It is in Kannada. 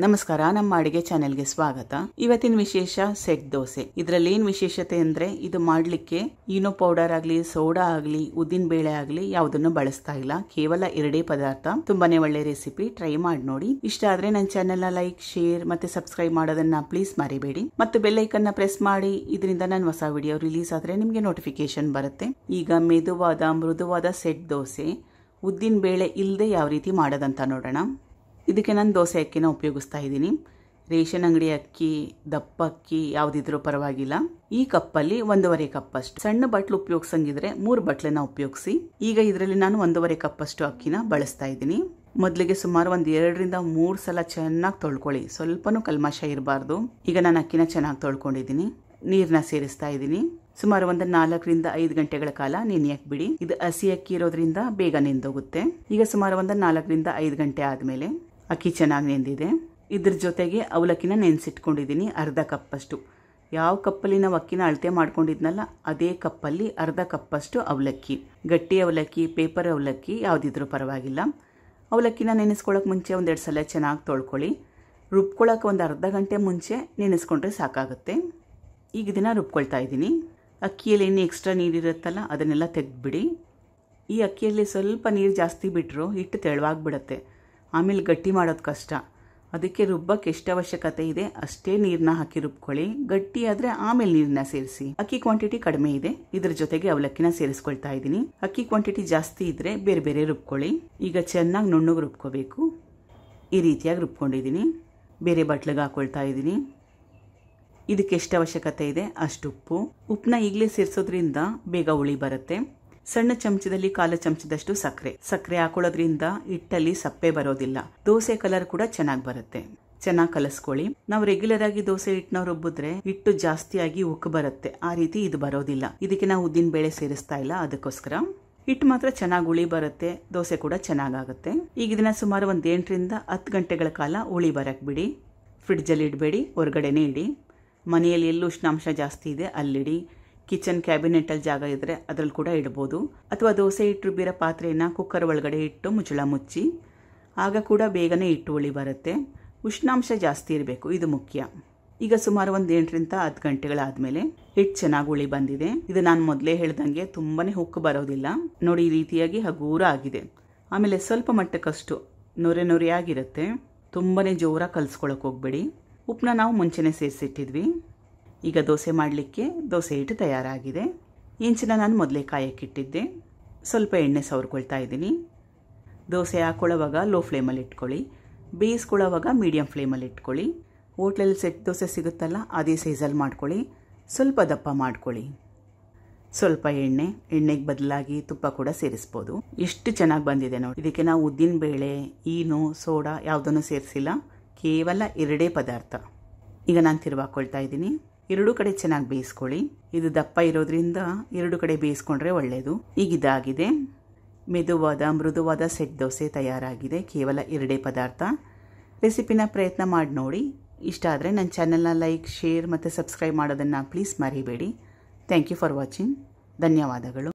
ನಮಸ್ಕಾರ, ನಮ್ಮ ಅಡಿಗೆ ಚಾನೆಲ್ಗೆ ಸ್ವಾಗತ. ಇವತ್ತಿನ ವಿಶೇಷ ಸೆಟ್ ದೋಸೆ. ಇದರಲ್ಲಿ ಏನ್ ವಿಶೇಷತೆ ಅಂದ್ರೆ, ಇದು ಮಾಡ್ಲಿಕ್ಕೆ ಇನೋ ಪೌಡರ್ ಆಗ್ಲಿ, ಸೋಡಾ ಆಗ್ಲಿ, ಉದ್ದಿನ ಬೇಳೆ ಆಗ್ಲಿ ಯಾವುದನ್ನು ಬಳಸ್ತಾ ಇಲ್ಲ. ಕೇವಲ ಎರಡೇ ಪದಾರ್ಥ. ತುಂಬಾನೇ ಒಳ್ಳೆ ರೆಸಿಪಿ. ಟ್ರೈ ಮಾಡಿ ನೋಡಿ. ಇಷ್ಟ ಆದ್ರೆ ನನ್ನ ಚಾನೆಲ್ ಲೈಕ್, ಶೇರ್ ಮತ್ತೆ ಸಬ್ಸ್ಕ್ರೈಬ್ ಮಾಡೋದನ್ನ ಪ್ಲೀಸ್ ಮರಿಬೇಡಿ. ಮತ್ತು ಬೆಲ್ ಐಕನ್ನ ಪ್ರೆಸ್ ಮಾಡಿ. ಇದರಿಂದ ನನ್ನ ಹೊಸ ವಿಡಿಯೋ ರಿಲೀಸ್ ಆದ್ರೆ ನಿಮಗೆ ನೋಟಿಫಿಕೇಶನ್ ಬರುತ್ತೆ. ಈಗ ಮೆದುವಾದ, ಮೃದುವಾದ ಸೆಟ್ ದೋಸೆ. ಉದ್ದಿನ ಬೇಳೆ ಇಲ್ಲದೆ ಯಾವ ರೀತಿ ಮಾಡೋದಂತ ನೋಡೋಣ. ಇದಕ್ಕೆ ನಾನು ದೋಸೆ ಅಕ್ಕಿನ ಉಪಯೋಗಿಸ್ತಾ ಇದ್ದೀನಿ. ರೇಷನ್ ಅಂಗಡಿ ಅಕ್ಕಿ, ದಪ್ಪ ಅಕ್ಕಿ ಯಾವುದಿದ್ರೂ ಪರವಾಗಿಲ್ಲ. ಈ ಕಪ್ಪಲ್ಲಿ ಒಂದೂವರೆ ಕಪ್ ಅಷ್ಟು ಸಣ್ಣ ಬಟ್ಲು ಉಪಯೋಗಿಸಂಗಿದ್ರೆ ಮೂರು ಬಟ್ಲನ್ನ ಉಪಯೋಗಿಸಿ. ಈಗ ಇದರಲ್ಲಿ ನಾನು ಒಂದೂವರೆ ಕಪ್ ಅಷ್ಟು ಅಕ್ಕಿನ ಬಳಸ್ತಾ ಇದ್ದೀನಿ. ಮೊದಲಿಗೆ ಸುಮಾರು ಒಂದು ಎರಡರಿಂದ ಮೂರು ಸಲ ಚೆನ್ನಾಗಿ ತೊಳ್ಕೊಳ್ಳಿ. ಸ್ವಲ್ಪನೂ ಕಲ್ಮಶ ಇರಬಾರ್ದು. ಈಗ ನಾನು ಅಕ್ಕಿನ ಚೆನ್ನಾಗಿ ತೊಳ್ಕೊಂಡಿದ್ದೀನಿ. ನೀರನ್ನ ಸೇರಿಸ್ತಾ ಇದ್ದೀನಿ. ಸುಮಾರು ಒಂದು ನಾಲ್ಕರಿಂದ ಐದು ಗಂಟೆಗಳ ಕಾಲ ನೆನೆಯಕ್ ಬಿಡಿ ಇದು ಹಸಿ ಅಕ್ಕಿ ಇರೋದ್ರಿಂದ ಬೇಗ ನೆಂದೋಗುತ್ತೆ. ಈಗ ಸುಮಾರು ಒಂದು ನಾಲ್ಕರಿಂದ ಐದು ಗಂಟೆ ಆದಮೇಲೆ ಅಕ್ಕಿ ಚೆನ್ನಾಗಿ ನೆಂದಿದೆ. ಇದ್ರ ಜೊತೆಗೆ ಅವಲಕ್ಕಿನ ನೆನೆಸಿಟ್ಕೊಂಡಿದ್ದೀನಿ ಅರ್ಧ ಕಪ್ಪಷ್ಟು. ಯಾವ ಕಪ್ಪಲ್ಲಿ ನಾವು ಅಕ್ಕಿನ ಅಳತೆ ಮಾಡ್ಕೊಂಡಿದ್ನಲ್ಲ, ಅದೇ ಕಪ್ಪಲ್ಲಿ ಅರ್ಧ ಕಪ್ಪಷ್ಟು ಅವಲಕ್ಕಿ. ಗಟ್ಟಿ ಅವಲಕ್ಕಿ ಪೇಪರ್ ಅವಲಕ್ಕಿ ಯಾವುದಿದ್ರೂ ಪರವಾಗಿಲ್ಲ. ಅವಲಕ್ಕಿನ ನೆನೆಸ್ಕೊಳ್ಳೋಕೆ ಮುಂಚೆ ಒಂದೆರಡು ಸಲ ಚೆನ್ನಾಗಿ ತೊಳ್ಕೊಳ್ಳಿ. ರುಬ್ಕೊಳ್ಳೋಕೆ ಒಂದು ಅರ್ಧ ಗಂಟೆ ಮುಂಚೆ ನೆನೆಸ್ಕೊಂಡ್ರೆ ಸಾಕಾಗುತ್ತೆ. ಈಗ ದಿನ ರುಬ್ಕೊಳ್ತಾ ಇದ್ದೀನಿ ಅಕ್ಕಿಯಲ್ಲಿ ಏನು ಎಕ್ಸ್ಟ್ರಾ ನೀರಿರುತ್ತಲ್ಲ ಅದನ್ನೆಲ್ಲ ತೆಗೆದ್ಬಿಡಿ. ಈ ಅಕ್ಕಿಯಲ್ಲಿ ಸ್ವಲ್ಪ ನೀರು ಜಾಸ್ತಿ ಬಿಟ್ಟರು ಹಿಟ್ಟು ತೆಳುವಾಗಿಬಿಡುತ್ತೆ. ಆಮೇಲೆ ಗಟ್ಟಿ ಮಾಡೋದು ಕಷ್ಟ. ಅದಕ್ಕೆ ರುಬ್ಬಕ್ಕೆ ಎಷ್ಟು ಅವಶ್ಯಕತೆ ಇದೆ ಅಷ್ಟೇ ನೀರನ್ನ ಹಾಕಿ ರುಬ್ಕೊಳ್ಳಿ. ಗಟ್ಟಿ ಆದರೆ ಆಮೇಲೆ ನೀರನ್ನ ಸೇರಿಸಿ. ಅಕ್ಕಿ ಕ್ವಾಂಟಿಟಿ ಕಡಿಮೆ ಇದೆ. ಇದರ ಜೊತೆಗೆ ಅವಲಕ್ಕಿನ ಸೇರಿಸ್ಕೊಳ್ತಾ ಇದ್ದೀನಿ. ಅಕ್ಕಿ ಕ್ವಾಂಟಿಟಿ ಜಾಸ್ತಿ ಇದ್ರೆ ಬೇರೆ ಬೇರೆ ರುಬ್ಕೊಳ್ಳಿ. ಈಗ ಚೆನ್ನಾಗಿ ನುಣ್ಣಗೆ ರುಬ್ಕೋಬೇಕು. ಈ ರೀತಿಯಾಗಿ ರುಬ್ಕೊಂಡಿದ್ದೀನಿ ಬೇರೆ ಬಟ್ಲಿಗೆ ಹಾಕೊಳ್ತಾ ಇದ್ದೀನಿ. ಇದಕ್ಕೆ ಎಷ್ಟು ಅವಶ್ಯಕತೆ ಇದೆ? ಅಷ್ಟು ಉಪ್ಪು. ಉಪ್ಪನ್ನ ಈಗಲೇ ಸೇರಿಸೋದ್ರಿಂದ ಬೇಗ ಉಳಿ ಬರುತ್ತೆ. ಸಣ್ಣ ಚಮಚದಲ್ಲಿ ಕಾಲ ಚಮಚದಷ್ಟು ಸಕ್ಕರೆ. ಸಕ್ಕರೆ ಹಾಕೊಳ್ಳೋದ್ರಿಂದ ಹಿಟ್ಟಲ್ಲಿ ಸಪ್ಪೆ ಬರೋದಿಲ್ಲ. ದೋಸೆ ಕಲರ್ ಕೂಡ ಚೆನ್ನಾಗಿ ಬರುತ್ತೆ. ಚೆನ್ನಾಗಿ ಕಲಸ್ಕೊಳ್ಳಿ. ನಾವು ರೆಗ್ಯುಲರ್ ಆಗಿ ದೋಸೆ ಹಿಟ್ಟನ್ನ ರುಬ್ಬಿದ್ರೆ ಹಿಟ್ಟು ಜಾಸ್ತಿಯಾಗಿ ಉಕ್ಕು ಬರುತ್ತೆ. ಆ ರೀತಿ ಇದು ಬರೋದಿಲ್ಲ. ಇದಕ್ಕೆ ನಾವು ಉದ್ದಿನ ಬೇಳೆ ಸೇರಿಸ್ತಾ ಇಲ್ಲ. ಅದಕ್ಕೋಸ್ಕರ ಹಿಟ್ಟು ಮಾತ್ರ ಚೆನ್ನಾಗಿ ಉಳಿ ಬರುತ್ತೆ. ದೋಸೆ ಕೂಡ ಚೆನ್ನಾಗಾಗುತ್ತೆ ಈಗ ಇದನ್ನ ಸುಮಾರು ಒಂದು ಎಂಟರಿಂದ ಹತ್ತು ಗಂಟೆಗಳ ಕಾಲ ಉಳಿ ಬರಕ್ಕೆ ಬಿಡಿ. ಫ್ರಿಡ್ಜಲ್ಲಿ ಇಡಬೇಡಿ. ಹೊರಗಡೆನೇ ಇಡಿ. ಮನೆಯಲ್ಲಿ ಎಲ್ಲೂ ಉಷ್ಣಾಂಶ ಜಾಸ್ತಿ ಇದೆ. ಅಲ್ಲಿಡಿ. ಕಿಚನ್ ಕ್ಯಾಬಿನೆಟಲ್ಲಿ ಜಾಗ ಇದ್ದರೆ ಅದರಲ್ಲಿ ಕೂಡ ಇಡ್ಬೋದು. ಅಥವಾ ದೋಸೆ ಇಟ್ಟು ರುಬ್ಬಿರೋ ಪಾತ್ರೆಯನ್ನು ಕುಕ್ಕರ್ ಒಳಗಡೆ ಇಟ್ಟು ಮುಚ್ಚಳ ಮುಚ್ಚಿ, ಆಗ ಕೂಡ ಬೇಗನೆ ಇಟ್ಟು ಉಳಿ ಬರುತ್ತೆ. ಉಷ್ಣಾಂಶ ಜಾಸ್ತಿ ಇರಬೇಕು, ಇದು ಮುಖ್ಯ. ಈಗ ಸುಮಾರು ಒಂದು ಎಂಟರಿಂದ ಹತ್ತು ಗಂಟೆಗಳಾದಮೇಲೆ ಹಿಟ್ಟು ಚೆನ್ನಾಗಿ ಉಳಿ ಬಂದಿದೆ. ಇದು ನಾನು ಮೊದಲೇ ಹೇಳ್ದಂಗೆ ತುಂಬಾ ಹುಕ್ಕು ಬರೋದಿಲ್ಲ. ನೋಡಿ, ಈ ರೀತಿಯಾಗಿ ಹಗೂರ ಆಗಿದೆ. ಆಮೇಲೆ ಸ್ವಲ್ಪ ಮಟ್ಟಕ್ಕಷ್ಟು ನೊರೆ ನೊರೆಯಾಗಿರುತ್ತೆ. ತುಂಬಾ ಜೋರಾಗಿ ಕಲಿಸ್ಕೊಳಕ್ಕೆ ಹೋಗ್ಬೇಡಿ. ಉಪ್ಪನ್ನ ನಾವು ಮುಂಚೆನೇ ಸೇರಿಸಿಟ್ಟಿದ್ವಿ. ಈಗ ದೋಸೆ ಮಾಡಲಿಕ್ಕೆ ದೋಸೆ ಹಿಟ್ಟು ತಯಾರಾಗಿದೆ. ಇಂಚಿನ ನಾನು ಮೊದಲೇ ಕಾಯಕ್ಕಿಟ್ಟಿದ್ದೆ ಸ್ವಲ್ಪ ಎಣ್ಣೆ ಸವರ್ಕೊಳ್ತಾ ಇದ್ದೀನಿ. ದೋಸೆ ಹಾಕೊಳ್ಳೋವಾಗ ಲೋ ಫ್ಲೇಮಲ್ಲಿ ಇಟ್ಕೊಳ್ಳಿ. ಬೇಯಿಸ್ಕೊಳ್ಳೋವಾಗ ಮೀಡಿಯಮ್ ಫ್ಲೇಮಲ್ಲಿ ಇಟ್ಕೊಳ್ಳಿ. ಹೋಟ್ಲಲ್ಲಿ ಸೆಟ್ ದೋಸೆ ಸಿಗುತ್ತಲ್ಲ, ಅದೇ ಸೈಜಲ್ಲಿ ಮಾಡ್ಕೊಳ್ಳಿ. ಸ್ವಲ್ಪ ದಪ್ಪ ಮಾಡ್ಕೊಳ್ಳಿ. ಸ್ವಲ್ಪ ಎಣ್ಣೆ, ಎಣ್ಣೆಗೆ ಬದಲಾಗಿ ತುಪ್ಪ ಕೂಡ ಸೇರಿಸ್ಬೋದು. ಎಷ್ಟು ಚೆನ್ನಾಗಿ ಬಂದಿದೆ ನೋಡಿ. ಇದಕ್ಕೆ ನಾವು ಉದ್ದಿನ ಬೇಳೆ, ಈನು, ಸೋಡಾ ಯಾವುದನ್ನು ಸೇರಿಸಿಲ್ಲ. ಕೇವಲ ಎರಡೇ ಪದಾರ್ಥ. ಈಗ ನಾನು ತಿರುವಾಕೊಳ್ತಾ ಇದ್ದೀನಿ. ಎರಡು ಕಡೆ ಚೆನ್ನಾಗಿ ಬೇಯಿಸ್ಕೊಳ್ಳಿ. ಇದು ದಪ್ಪ ಇರೋದ್ರಿಂದ ಎರಡು ಕಡೆ ಬೇಯಿಸ್ಕೊಂಡ್ರೆ ಒಳ್ಳೆಯದು ಈಗ ಇದಾಗಿದೆ. ಮೆದುವಾದ, ಮೃದುವಾದ ಸೆಟ್ ದೋಸೆ ತಯಾರಾಗಿದೆ. ಕೇವಲ ಎರಡೇ ಪದಾರ್ಥ. ರೆಸಿಪಿನ ಪ್ರಯತ್ನ ಮಾಡಿ ನೋಡಿ. ಇಷ್ಟ ಆದರೆ ನನ್ನ ಚಾನಲ್ನ ಲೈಕ್, ಶೇರ್ ಮತ್ತು ಸಬ್ಸ್ಕ್ರೈಬ್ ಮಾಡೋದನ್ನು ಪ್ಲೀಸ್ ಮರಿಬೇಡಿ. Thank you for watching. ಧನ್ಯವಾದಗಳು.